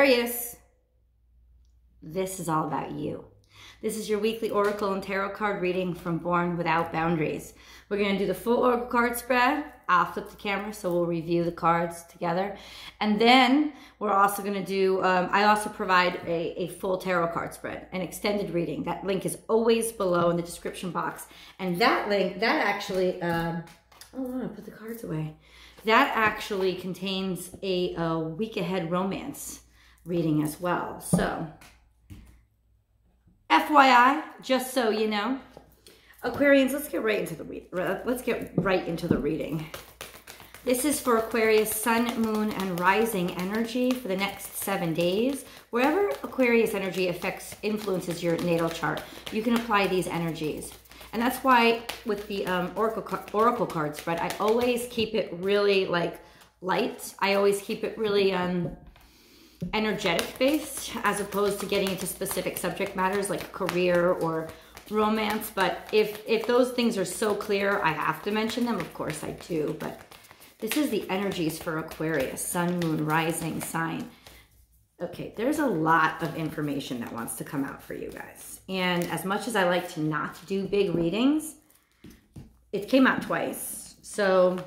Aquarius, this is all about you. This is your weekly Oracle and Tarot card reading from Born Without Boundaries. We're going to do the full Oracle card spread. I'll flip the camera so we'll review the cards together. And then we're also going to do, um, I also provide a, a full tarot card spread, an extended reading. That link is always below in the description box. And that link, that actually, um, oh, no, put the cards away. That actually contains a, a week ahead romance reading as well. So, FYI, just so you know, Aquarians, let's get right into the let's get right into the reading. This is for Aquarius Sun, Moon, and Rising energy for the next seven days. Wherever Aquarius energy affects, influences your natal chart, you can apply these energies. And that's why with the um, Oracle, Oracle card spread, I always keep it really like light. I always keep it really um, energetic based as opposed to getting into specific subject matters like career or romance. But if, if those things are so clear, I have to mention them. Of course I do. But this is the energies for Aquarius, sun, moon, rising sign. Okay, there's a lot of information that wants to come out for you guys. And as much as I like to not do big readings, it came out twice. So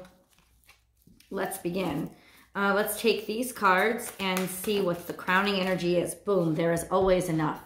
let's begin. Uh, let's take these cards and see what the crowning energy is. Boom, there is always enough.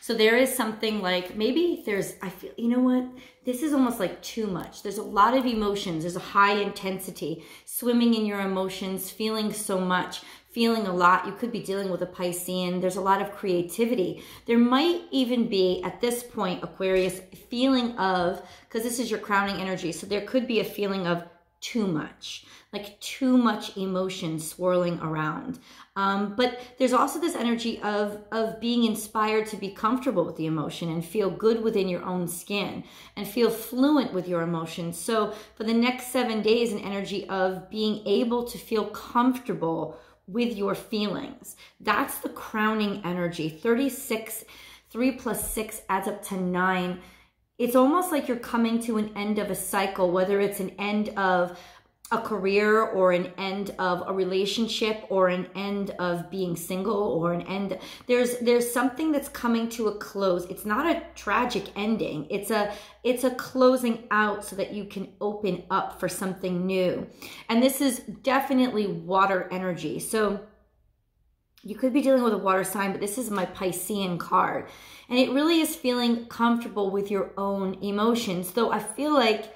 So there is something like, maybe there's, I feel, you know what? This is almost like too much. There's a lot of emotions. There's a high intensity, swimming in your emotions, feeling so much, feeling a lot. You could be dealing with a Piscean. There's a lot of creativity. There might even be, at this point, Aquarius, feeling of, because this is your crowning energy, so there could be a feeling of too much, like too much emotion swirling around. Um, but there's also this energy of, of being inspired to be comfortable with the emotion and feel good within your own skin and feel fluent with your emotions. So for the next seven days, an energy of being able to feel comfortable with your feelings. That's the crowning energy. 36, 3 plus 6 adds up to 9 it's almost like you're coming to an end of a cycle, whether it's an end of a career or an end of a relationship or an end of being single or an end there's there's something that's coming to a close. It's not a tragic ending. It's a it's a closing out so that you can open up for something new. And this is definitely water energy. So you could be dealing with a water sign, but this is my Piscean card. And it really is feeling comfortable with your own emotions. Though I feel like,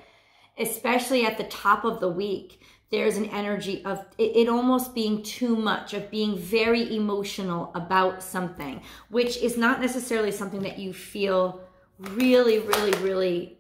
especially at the top of the week, there's an energy of it, almost being too much, of being very emotional about something, which is not necessarily something that you feel really, really, really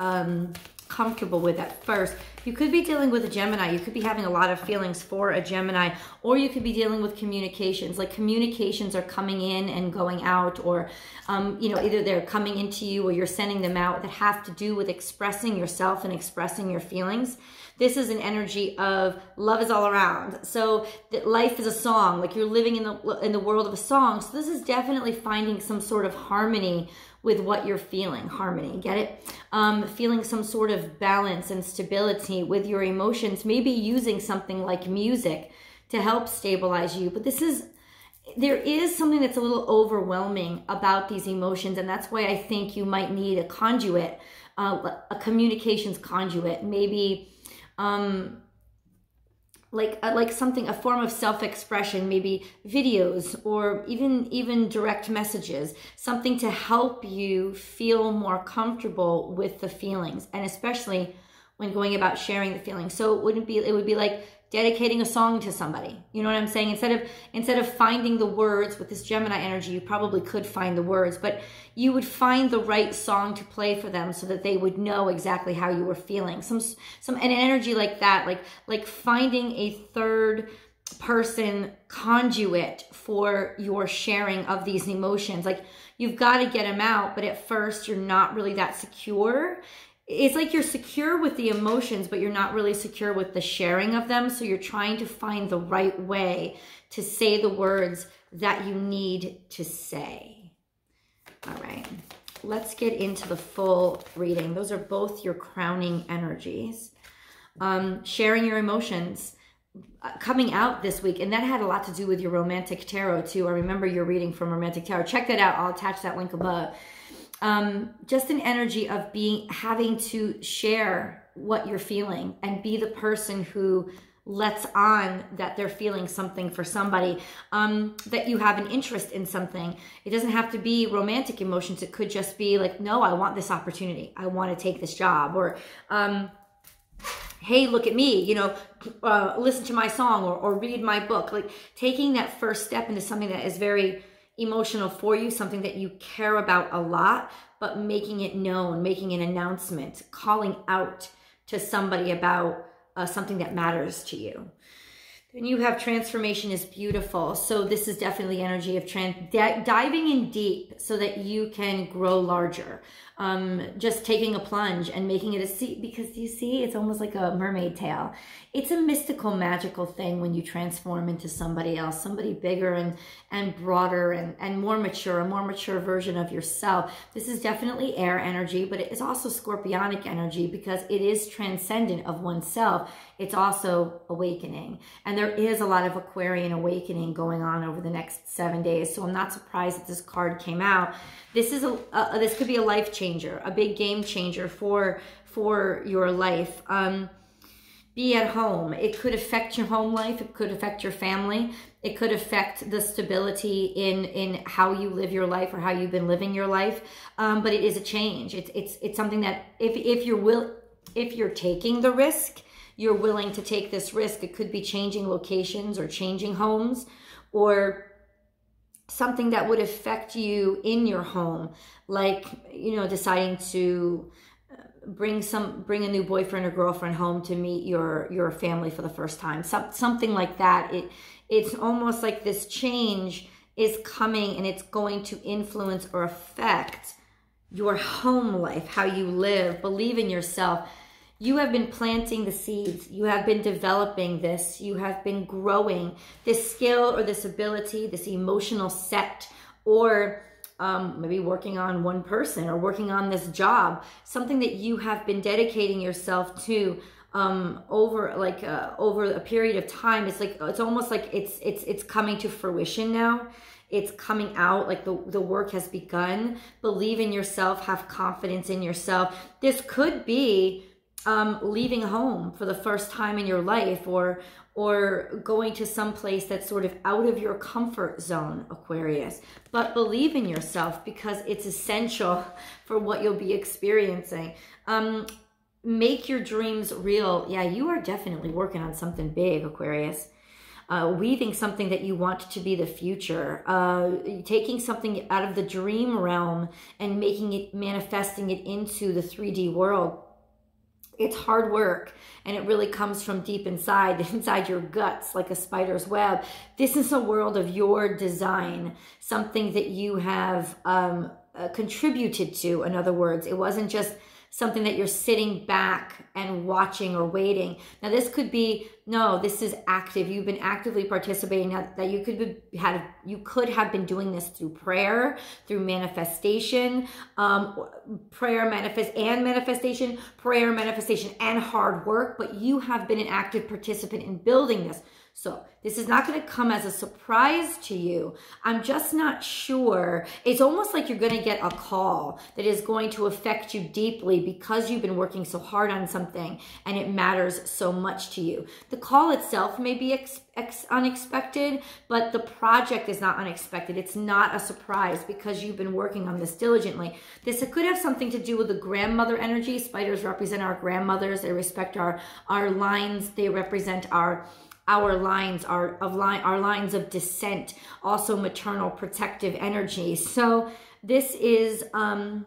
um, comfortable with at first. You could be dealing with a Gemini. You could be having a lot of feelings for a Gemini, or you could be dealing with communications. Like communications are coming in and going out, or, um, you know, either they're coming into you or you're sending them out that have to do with expressing yourself and expressing your feelings. This is an energy of love is all around. So that life is a song, like you're living in the in the world of a song. So this is definitely finding some sort of harmony with what you're feeling, harmony, get it? Um, feeling some sort of balance and stability with your emotions, maybe using something like music to help stabilize you. But this is, there is something that's a little overwhelming about these emotions. And that's why I think you might need a conduit, uh, a communications conduit, maybe, um, like uh, like something a form of self-expression maybe videos or even even direct messages something to help you feel more comfortable with the feelings and especially when going about sharing the feelings. So it wouldn't be it would be like dedicating a song to somebody. You know what I'm saying? Instead of instead of finding the words with this Gemini energy, you probably could find the words, but you would find the right song to play for them so that they would know exactly how you were feeling. Some some an energy like that, like like finding a third person conduit for your sharing of these emotions. Like you've got to get them out, but at first you're not really that secure it's like you're secure with the emotions, but you're not really secure with the sharing of them. So you're trying to find the right way to say the words that you need to say. All right, let's get into the full reading. Those are both your crowning energies. Um, sharing your emotions. uh, coming out this week, and that had a lot to do with your romantic tarot too. I remember your reading from romantic tarot. Check that out. I'll attach that link above. Um, just an energy of being having to share what you're feeling and be the person who lets on that they're feeling something for somebody, um, that you have an interest in something. It doesn't have to be romantic emotions. It could just be like, no, I want this opportunity. I want to take this job. Or, um, hey, look at me, you know, uh, listen to my song or, or read my book. Like taking that first step into something that is very emotional for you, something that you care about a lot, but making it known, making an announcement, calling out to somebody about uh, something that matters to you. Then you have transformation is beautiful. So this is definitely energy of trans diving in deep so that you can grow larger. Um, just taking a plunge and making it a sea because you see it's almost like a mermaid tail. It's a mystical magical thing when you transform into somebody else somebody bigger and and broader and and more mature a more mature version of yourself. This is definitely air energy but it is also scorpionic energy because it is transcendent of oneself. It's also awakening. And there is a lot of aquarian awakening going on over the next seven days so i'm not surprised that this card came out this is a, a this could be a life changer, a big game changer for for your life. Um, be at home. It could affect your home life. It could affect your family. It could affect the stability in in how you live your life or how you've been living your life. Um, but it is a change. It's it's it's something that if if you're will if you're taking the risk, you're willing to take this risk. It could be changing locations or changing homes or something that would affect you in your home, like, you know, deciding to uh, bring some bring a new boyfriend or girlfriend home to meet your your family for the first time. Some, something like that. It it's almost like this change is coming and it's going to influence or affect your home life how you live. Believe in yourself you have been planting the seeds. You have been developing this. You have been growing this skill or this ability, this emotional set, or um, maybe working on one person or working on this job, something that you have been dedicating yourself to um, over like uh, over a period of time. It's like it's almost like it's it's it's coming to fruition now. It's coming out like the the work has begun. Believe in yourself. Have confidence in yourself. This could be um, leaving home for the first time in your life or or going to some place that's sort of out of your comfort zone aquarius. But believe in yourself because it's essential for what you'll be experiencing. Um, make your dreams real. Yeah you are definitely working on something big aquarius. Uh, weaving something that you want to be the future, uh, taking something out of the dream realm and making it, manifesting it into the 3D world it's hard work and it really comes from deep inside, inside your guts, like a spider's web. This is a world of your design, something that you have um, uh, contributed to. In other words, it wasn't just something that you're sitting back and watching or waiting. Now, this could be no, this is active. You've been actively participating. That you could be, had you could have been doing this through prayer, through manifestation, um, prayer manifest and manifestation, prayer manifestation and hard work. But you have been an active participant in building this. So this is not going to come as a surprise to you. I'm just not sure. It's almost like you're going to get a call that is going to affect you deeply because you've been working so hard on something and it matters so much to you. The call itself may be ex ex unexpected, but the project is not unexpected. It's not a surprise because you've been working on this diligently. This could have something to do with the grandmother energy. Spiders represent our grandmothers. They respect our, our lines. They represent our our lines are of line our lines of descent also maternal protective energy. So this is um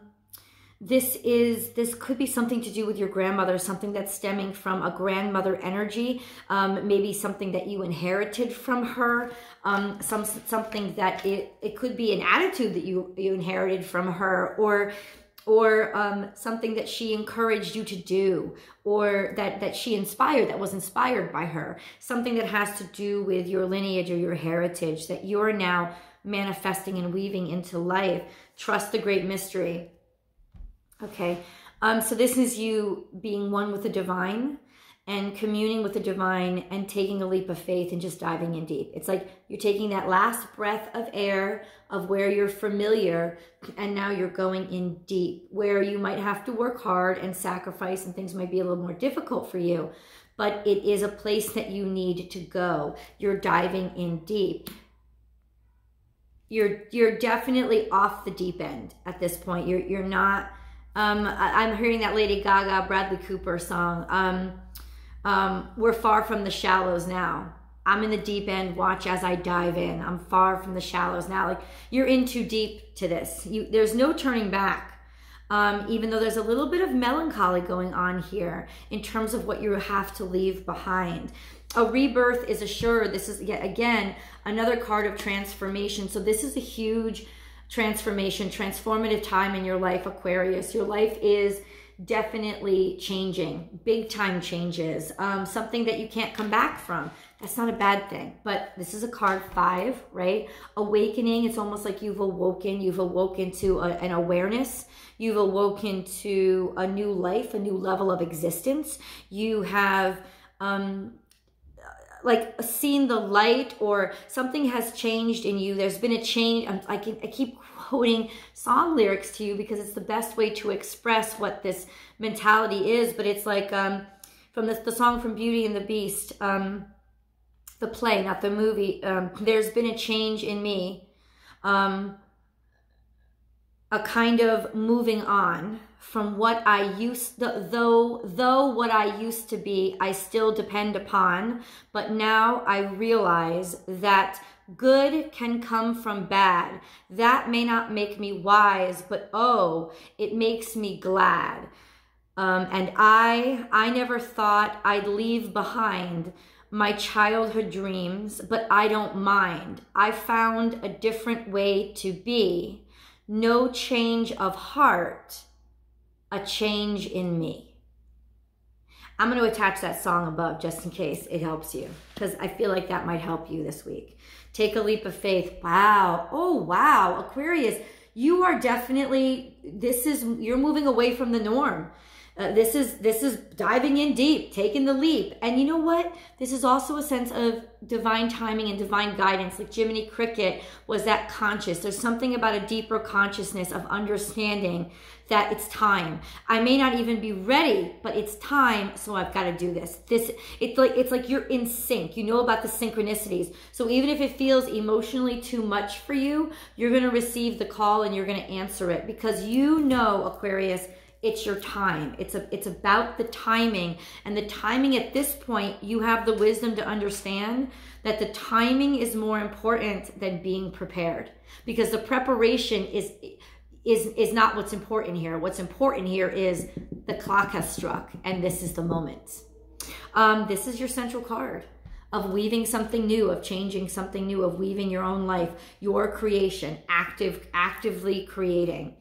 this is this could be something to do with your grandmother something that's stemming from a grandmother energy um, maybe something that you inherited from her um, some something that it it could be an attitude that you you inherited from her or or um, something that she encouraged you to do or that that she inspired that was inspired by her. Something that has to do with your lineage or your heritage that you're now manifesting and weaving into life. Trust the great mystery. Okay. Um, so this is you being one with the divine and communing with the divine and taking a leap of faith and just diving in deep. It's like you're taking that last breath of air of where you're familiar and now you're going in deep where you might have to work hard and sacrifice and things might be a little more difficult for you but it is a place that you need to go. You're diving in deep. You're you're definitely off the deep end at this point. You're you're not um, I, am hearing that Lady Gaga Bradley Cooper song um, um, we're far from the shallows now I'm in the deep end. Watch as I dive in. I'm far from the shallows now. Like you're in too deep to this. You, there's no turning back. Um, even though there's a little bit of melancholy going on here in terms of what you have to leave behind. A rebirth is assured. This is yet again another card of transformation. So this is a huge transformation, transformative time in your life, Aquarius. Your life is definitely changing, big time changes, um, something that you can't come back from. That's not a bad thing, but this is a card five, right? Awakening, it's almost like you've awoken, you've awoken to a, an awareness, you've awoken to a new life, a new level of existence. You have, um, like seen the light or something has changed in you. There's been a change. I, can, I keep quoting song lyrics to you because it's the best way to express what this mentality is. But it's like um, from the, the song from Beauty and the Beast, um, the play, not the movie. Um, there's been a change in me, um, a kind of moving on from what I used though though what I used to be I still depend upon but now I realize that good can come from bad that may not make me wise but oh it makes me glad um, and I I never thought I'd leave behind my childhood dreams, but I don't mind. I found a different way to be. No change of heart, a change in me. I'm going to attach that song above just in case it helps you because I feel like that might help you this week. Take a leap of faith. Wow. Oh, wow. Aquarius, you are definitely, this is, you're moving away from the norm. Uh, this is this is diving in deep, taking the leap. And you know what? This is also a sense of divine timing and divine guidance. Like Jiminy Cricket was that conscious. There's something about a deeper consciousness of understanding that it's time. I may not even be ready, but it's time, so I've got to do this. This it's like it's like you're in sync. You know about the synchronicities. So even if it feels emotionally too much for you, you're going to receive the call and you're going to answer it because you know Aquarius it's your time. It's a it's about the timing. And the timing at this point you have the wisdom to understand that the timing is more important than being prepared. Because the preparation is is is not what's important here. What's important here is the clock has struck and this is the moment. Um, this is your central card of weaving something new of changing something new of weaving your own life your creation active actively creating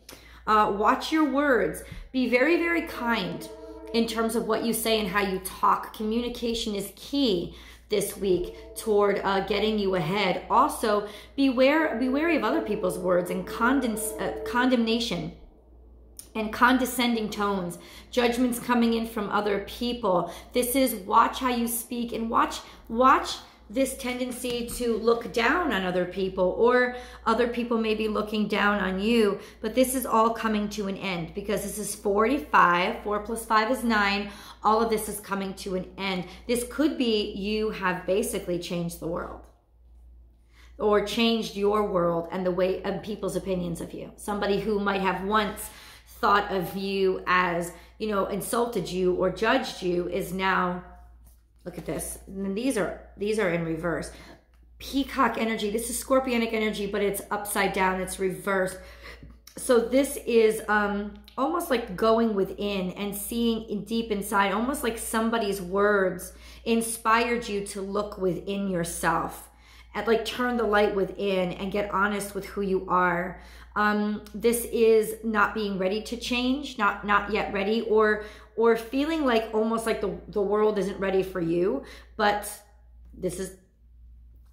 uh, watch your words. Be very, very kind in terms of what you say and how you talk. Communication is key this week toward uh, getting you ahead. Also, beware, be wary of other people's words and condens- uh, condemnation and condescending tones, judgments coming in from other people. This is watch how you speak and watch, watch this tendency to look down on other people or other people may be looking down on you but this is all coming to an end because this is 45 4 plus 5 is 9 all of this is coming to an end this could be you have basically changed the world or changed your world and the way of people's opinions of you somebody who might have once thought of you as you know insulted you or judged you is now Look at this. And these are these are in reverse. Peacock energy. This is scorpionic energy, but it's upside down. It's reversed. So this is um, almost like going within and seeing in deep inside, almost like somebody's words inspired you to look within yourself and like turn the light within and get honest with who you are. Um, this is not being ready to change, not not yet ready, or or feeling like almost like the, the world isn't ready for you, but this is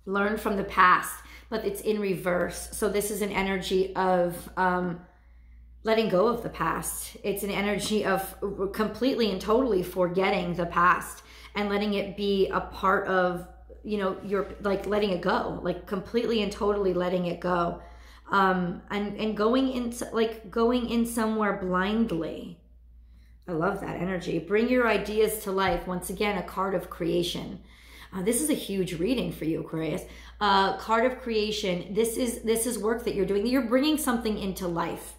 learned from the past, but it's in reverse. So this is an energy of um, letting go of the past. It's an energy of completely and totally forgetting the past and letting it be a part of you know you're like letting it go like completely and totally letting it go. Um and and going in like going in somewhere blindly. I love that energy. Bring your ideas to life. Once again a card of creation uh, this is a huge reading for you aquarius. Uh card of creation this is this is work that you're doing. You're bringing something into life.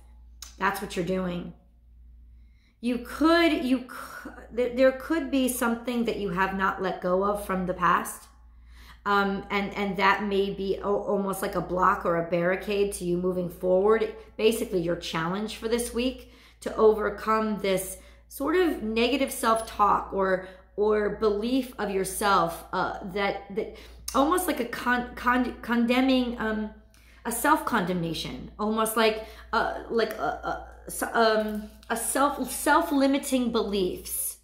That's what you're doing. You could you there could be something that you have not let go of from the past. Um, and and that may be almost like a block or a barricade to you moving forward. Basically, your challenge for this week to overcome this sort of negative self-talk or or belief of yourself uh, that that almost like a con, con condemning um, a self-condemnation, almost like uh, like a, a, um, a self self-limiting beliefs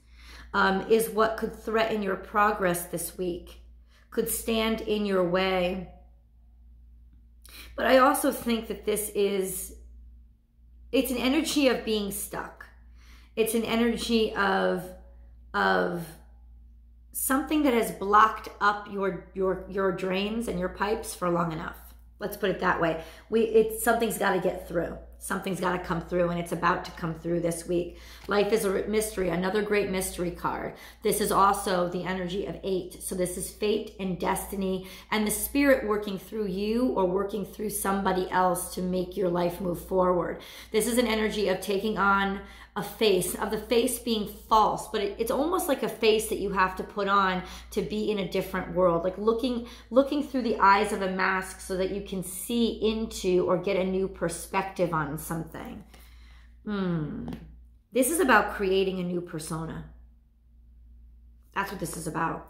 um, is what could threaten your progress this week could stand in your way. But I also think that this is, it's an energy of being stuck. It's an energy of, of something that has blocked up your, your, your drains and your pipes for long enough. Let's put it that way. We, it's something's got to get through something's got to come through and it's about to come through this week. Life is a mystery, another great mystery card. This is also the energy of eight. So this is fate and destiny and the spirit working through you or working through somebody else to make your life move forward. This is an energy of taking on a face, of the face being false, but it, it's almost like a face that you have to put on to be in a different world, like looking looking through the eyes of a mask so that you can see into or get a new perspective on something. Hmm. This is about creating a new persona. That's what this is about.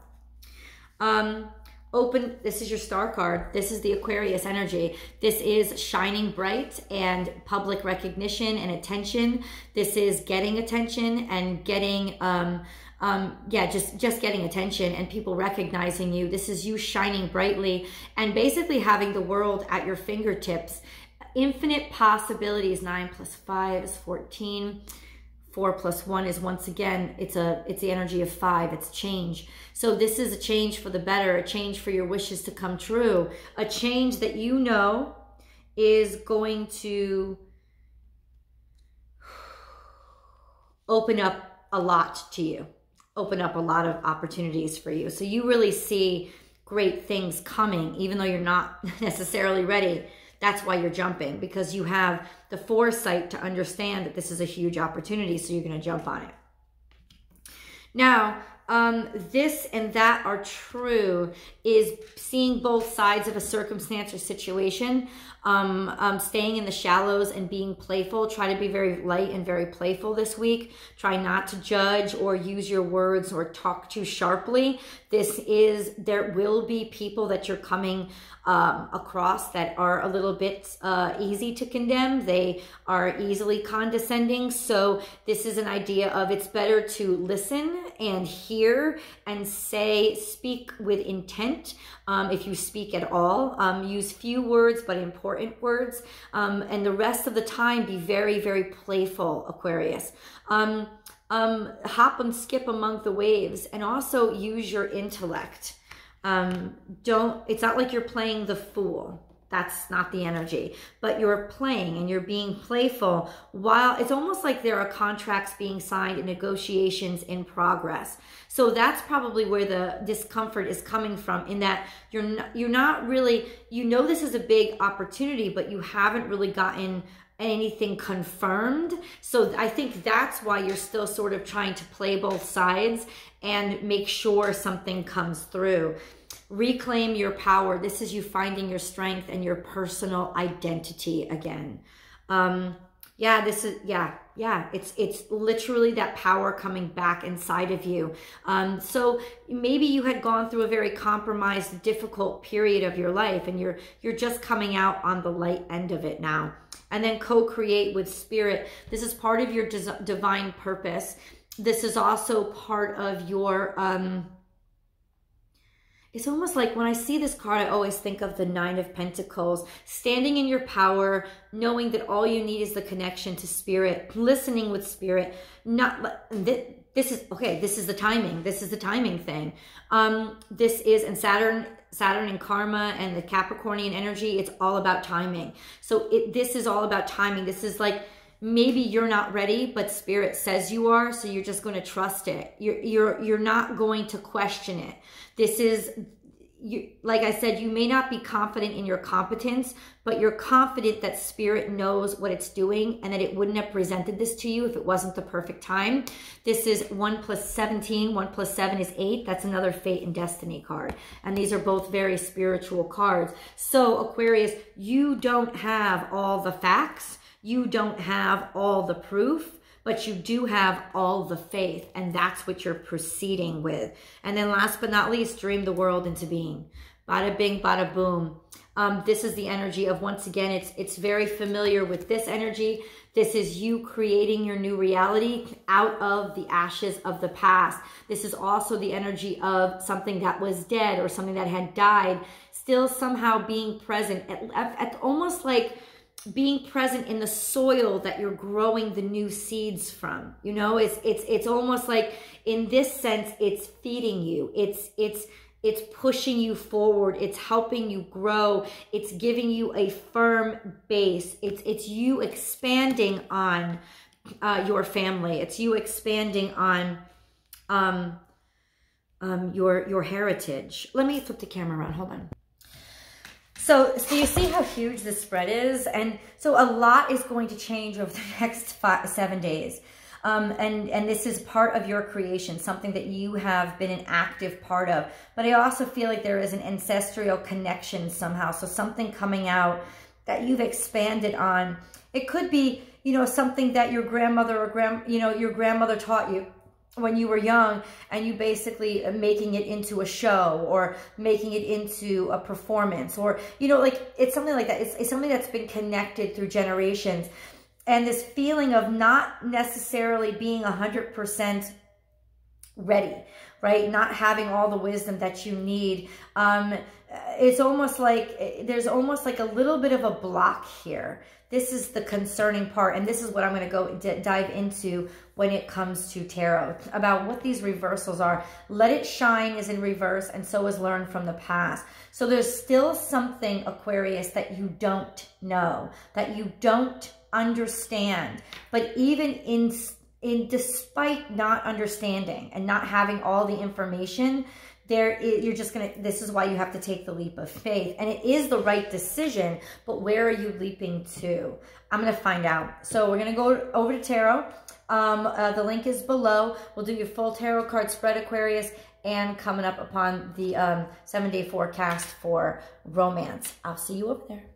Um, open this is your star card. This is the aquarius energy. This is shining bright and public recognition and attention. This is getting attention and getting um um yeah just just getting attention and people recognizing you. This is you shining brightly and basically having the world at your fingertips. Infinite possibilities 9 plus 5 is 14 four plus one is once again it's a it's the energy of five. It's change. So this is a change for the better a change for your wishes to come true. A change that you know is going to open up a lot to you open up a lot of opportunities for you. So you really see great things coming even though you're not necessarily ready that's why you're jumping because you have the foresight to understand that this is a huge opportunity. So you're going to jump on it. Now, um, this and that are true is seeing both sides of a circumstance or situation, um, um, staying in the shallows and being playful. Try to be very light and very playful this week. Try not to judge or use your words or talk too sharply. This is, there will be people that you're coming um, across that are a little bit uh, easy to condemn. They are easily condescending. So this is an idea of it's better to listen and hear and say, speak with intent. Um, if you speak at all, um, use few words but important words. Um, and the rest of the time, be very, very playful, Aquarius. Um, um, hop and skip among the waves and also use your intellect. Um, don't, it's not like you're playing the fool. That's not the energy, but you're playing and you're being playful while it's almost like there are contracts being signed and negotiations in progress. So that's probably where the discomfort is coming from in that you're not, you're not really, you know, this is a big opportunity, but you haven't really gotten anything confirmed. So I think that's why you're still sort of trying to play both sides and make sure something comes through. Reclaim your power. This is you finding your strength and your personal identity again. Um, yeah, this is, yeah, yeah, it's it's literally that power coming back inside of you. Um, so maybe you had gone through a very compromised, difficult period of your life, and you're you're just coming out on the light end of it now. And then co-create with spirit. This is part of your divine purpose this is also part of your um it's almost like when I see this card, I always think of the Nine of Pentacles, standing in your power, knowing that all you need is the connection to spirit, listening with spirit. Not this is okay this is the timing this is the timing thing. Um this is and saturn saturn and karma and the capricornian energy it's all about timing. So it this is all about timing. This is like maybe you're not ready but spirit says you are so you're just going to trust it. You're you're you're not going to question it. This is you, like I said, you may not be confident in your competence, but you're confident that spirit knows what it's doing and that it wouldn't have presented this to you if it wasn't the perfect time. This is 1 plus 17, 1 plus 7 is 8. That's another fate and destiny card. And these are both very spiritual cards. So Aquarius, you don't have all the facts. You don't have all the proof but you do have all the faith and that's what you're proceeding with. And then last but not least, dream the world into being. Bada bing, bada boom. Um, this is the energy of, once again, it's, it's very familiar with this energy. This is you creating your new reality out of the ashes of the past. This is also the energy of something that was dead or something that had died, still somehow being present at, at almost like being present in the soil that you're growing the new seeds from. You know it's it's it's almost like in this sense it's feeding you. It's it's it's pushing you forward. It's helping you grow. It's giving you a firm base. It's it's you expanding on uh, your family. It's you expanding on um um your your heritage. Let me flip the camera around. Hold on so, so you see how huge this spread is? And so a lot is going to change over the next five, seven days. Um, and, and this is part of your creation, something that you have been an active part of. But I also feel like there is an ancestral connection somehow. So something coming out that you've expanded on. It could be, you know, something that your grandmother or grand, you know, your grandmother taught you when you were young and you basically uh, making it into a show or making it into a performance or you know like it's something like that. It's, it's something that's been connected through generations. And this feeling of not necessarily being a hundred percent ready right? Not having all the wisdom that you need. Um uh, it's almost like uh, there's almost like a little bit of a block here this is the concerning part, and this is what I'm going to go dive into when it comes to tarot, about what these reversals are. Let it shine is in reverse, and so is learn from the past. So there's still something, Aquarius, that you don't know, that you don't understand. But even in, in despite not understanding and not having all the information, there is, you're just going to, this is why you have to take the leap of faith. And it is the right decision, but where are you leaping to? I'm going to find out. So we're going to go over to tarot. Um, uh, the link is below. We'll do your full tarot card spread, Aquarius, and coming up upon the um, seven day forecast for romance. I'll see you over there.